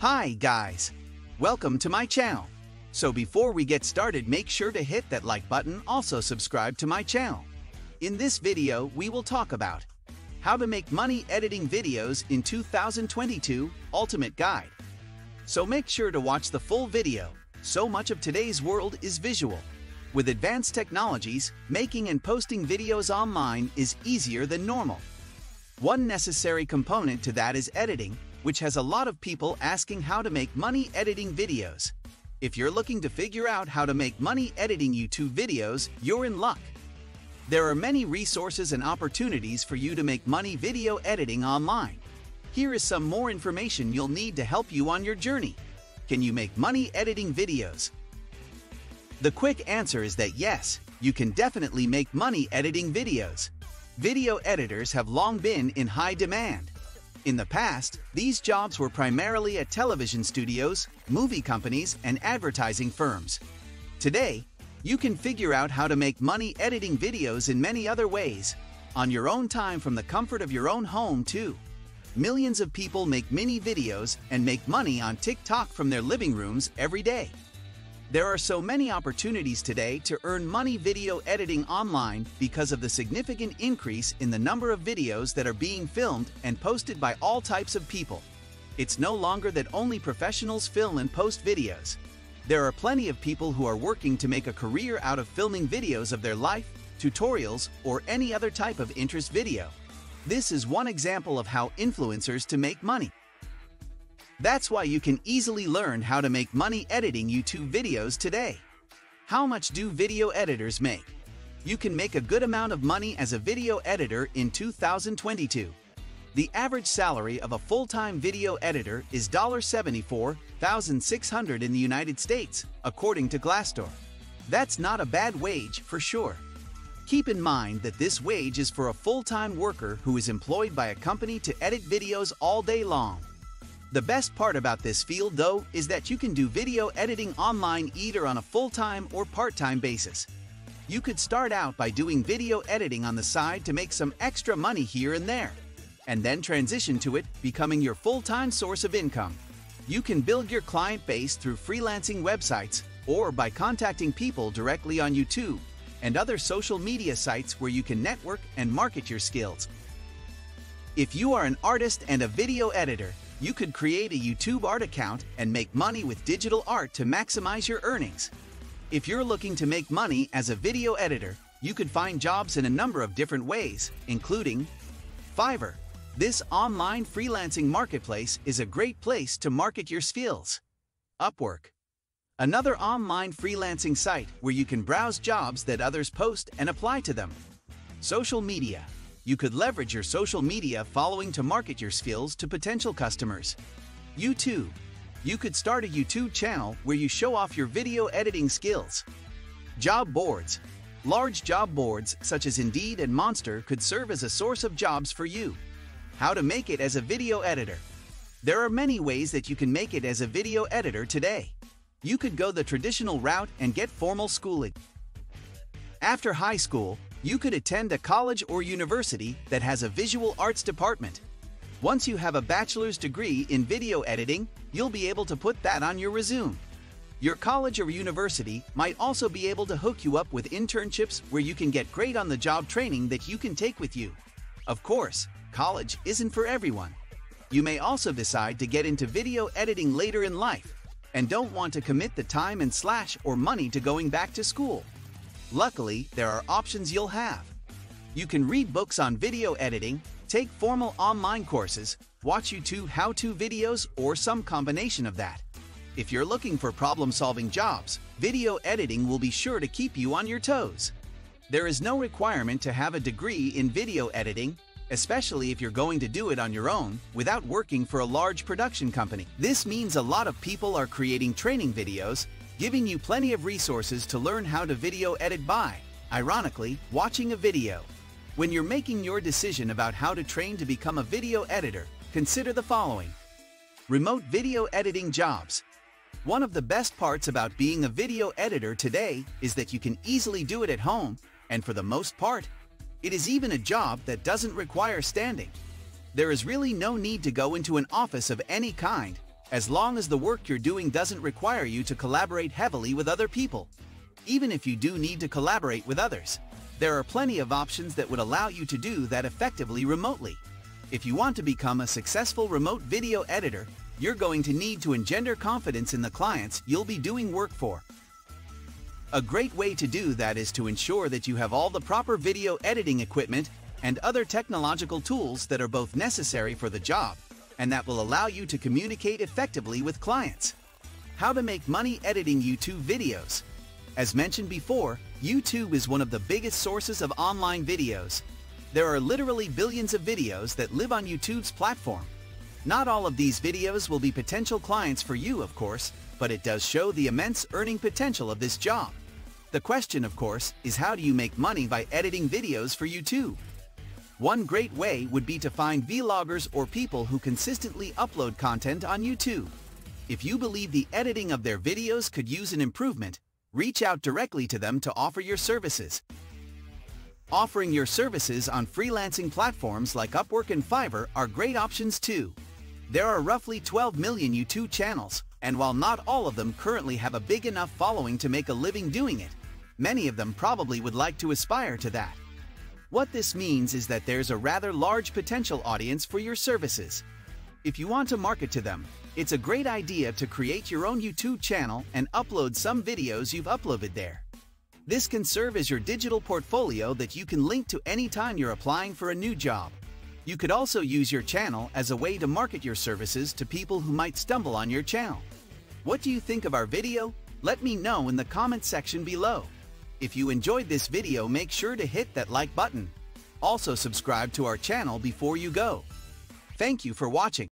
Hi guys! Welcome to my channel. So before we get started make sure to hit that like button also subscribe to my channel. In this video we will talk about how to make money editing videos in 2022 Ultimate Guide. So make sure to watch the full video. So much of today's world is visual. With advanced technologies, making and posting videos online is easier than normal. One necessary component to that is editing, which has a lot of people asking how to make money editing videos. If you're looking to figure out how to make money editing YouTube videos, you're in luck. There are many resources and opportunities for you to make money video editing online. Here is some more information you'll need to help you on your journey. Can you make money editing videos? The quick answer is that yes, you can definitely make money editing videos. Video editors have long been in high demand. In the past, these jobs were primarily at television studios, movie companies, and advertising firms. Today, you can figure out how to make money editing videos in many other ways, on your own time from the comfort of your own home too. Millions of people make mini videos and make money on TikTok from their living rooms every day. There are so many opportunities today to earn money video editing online because of the significant increase in the number of videos that are being filmed and posted by all types of people. It's no longer that only professionals film and post videos. There are plenty of people who are working to make a career out of filming videos of their life, tutorials, or any other type of interest video. This is one example of how influencers to make money. That's why you can easily learn how to make money editing YouTube videos today. How much do video editors make? You can make a good amount of money as a video editor in 2022. The average salary of a full-time video editor is $74,600 in the United States, according to Glassdoor. That's not a bad wage for sure. Keep in mind that this wage is for a full-time worker who is employed by a company to edit videos all day long. The best part about this field, though, is that you can do video editing online either on a full-time or part-time basis. You could start out by doing video editing on the side to make some extra money here and there, and then transition to it becoming your full-time source of income. You can build your client base through freelancing websites or by contacting people directly on YouTube and other social media sites where you can network and market your skills. If you are an artist and a video editor, you could create a YouTube art account and make money with digital art to maximize your earnings. If you're looking to make money as a video editor, you could find jobs in a number of different ways, including Fiverr. This online freelancing marketplace is a great place to market your skills. Upwork. Another online freelancing site where you can browse jobs that others post and apply to them. Social media you could leverage your social media following to market your skills to potential customers. YouTube. You could start a YouTube channel where you show off your video editing skills. Job boards. Large job boards such as Indeed and Monster could serve as a source of jobs for you. How to make it as a video editor. There are many ways that you can make it as a video editor today. You could go the traditional route and get formal schooling. After high school, you could attend a college or university that has a visual arts department. Once you have a bachelor's degree in video editing, you'll be able to put that on your resume. Your college or university might also be able to hook you up with internships where you can get great on the job training that you can take with you. Of course, college isn't for everyone. You may also decide to get into video editing later in life and don't want to commit the time and slash or money to going back to school. Luckily, there are options you'll have. You can read books on video editing, take formal online courses, watch YouTube how-to videos, or some combination of that. If you're looking for problem-solving jobs, video editing will be sure to keep you on your toes. There is no requirement to have a degree in video editing, especially if you're going to do it on your own without working for a large production company. This means a lot of people are creating training videos giving you plenty of resources to learn how to video edit by, ironically, watching a video. When you're making your decision about how to train to become a video editor, consider the following. Remote video editing jobs. One of the best parts about being a video editor today is that you can easily do it at home, and for the most part, it is even a job that doesn't require standing. There is really no need to go into an office of any kind as long as the work you're doing doesn't require you to collaborate heavily with other people. Even if you do need to collaborate with others, there are plenty of options that would allow you to do that effectively remotely. If you want to become a successful remote video editor, you're going to need to engender confidence in the clients you'll be doing work for. A great way to do that is to ensure that you have all the proper video editing equipment and other technological tools that are both necessary for the job and that will allow you to communicate effectively with clients. How to make money editing YouTube videos. As mentioned before, YouTube is one of the biggest sources of online videos. There are literally billions of videos that live on YouTube's platform. Not all of these videos will be potential clients for you, of course, but it does show the immense earning potential of this job. The question, of course, is how do you make money by editing videos for YouTube? One great way would be to find vloggers or people who consistently upload content on YouTube. If you believe the editing of their videos could use an improvement, reach out directly to them to offer your services. Offering your services on freelancing platforms like Upwork and Fiverr are great options too. There are roughly 12 million YouTube channels, and while not all of them currently have a big enough following to make a living doing it, many of them probably would like to aspire to that. What this means is that there's a rather large potential audience for your services. If you want to market to them, it's a great idea to create your own YouTube channel and upload some videos you've uploaded there. This can serve as your digital portfolio that you can link to anytime you're applying for a new job. You could also use your channel as a way to market your services to people who might stumble on your channel. What do you think of our video? Let me know in the comment section below. If you enjoyed this video, make sure to hit that like button. Also subscribe to our channel before you go. Thank you for watching.